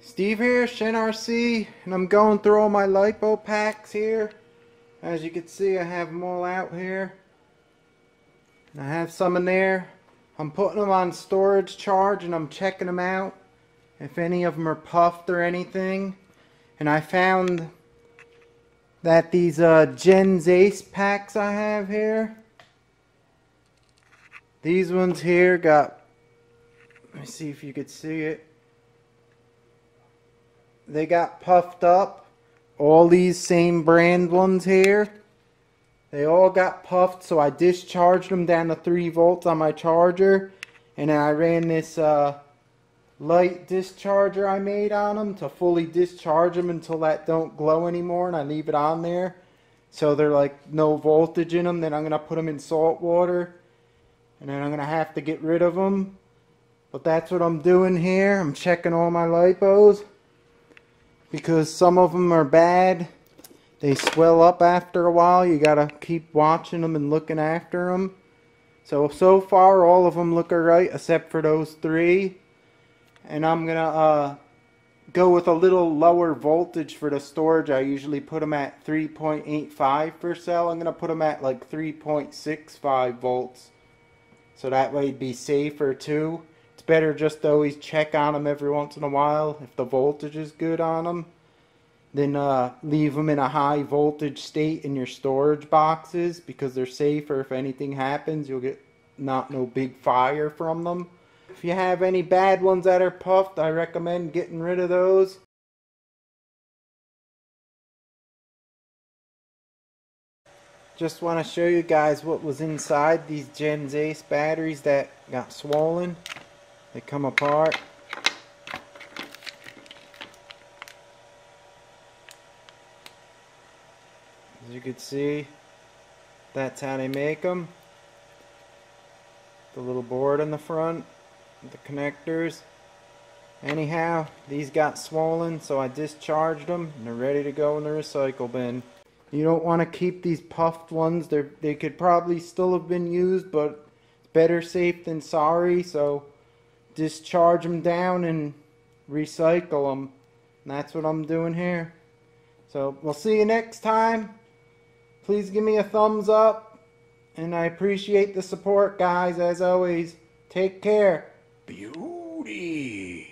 Steve here, Shen RC, and I'm going through all my LiPo packs here. As you can see, I have them all out here. And I have some in there. I'm putting them on storage charge and I'm checking them out. If any of them are puffed or anything. And I found that these uh, Gens Ace packs I have here. These ones here got, let me see if you could see it. They got puffed up. All these same brand ones here. They all got puffed, so I discharged them down to 3 volts on my charger. And then I ran this uh, light discharger I made on them to fully discharge them until that don't glow anymore. And I leave it on there. So they're like no voltage in them. Then I'm going to put them in salt water. And then I'm to have to get rid of them. But that's what I'm doing here. I'm checking all my LiPos. Because some of them are bad they swell up after a while. You got to keep watching them and looking after them. So, so far all of them look alright except for those three. And I'm to uh, go with a little lower voltage for the storage. I usually put them at 3.85 per cell. I'm going to put them at like 3.65 volts. So that way it'd be safer too. It's better just to always check on them every once in a while if the voltage is good on them. Then uh, leave them in a high voltage state in your storage boxes because they're safer. If anything happens, you'll get not no big fire from them. If you have any bad ones that are puffed, I recommend getting rid of those. Just want to show you guys what was inside these Gens Ace batteries that got swollen. They come apart. As you can see, that's how they make them. The little board in the front, the connectors. Anyhow, these got swollen, so I discharged them, and they're ready to go in the recycle bin. You don't want to keep these puffed ones. They they could probably still have been used, but better safe than sorry. So discharge them down and recycle them. And that's what I'm doing here. So we'll see you next time. Please give me a thumbs up. And I appreciate the support, guys, as always. Take care. Beauty.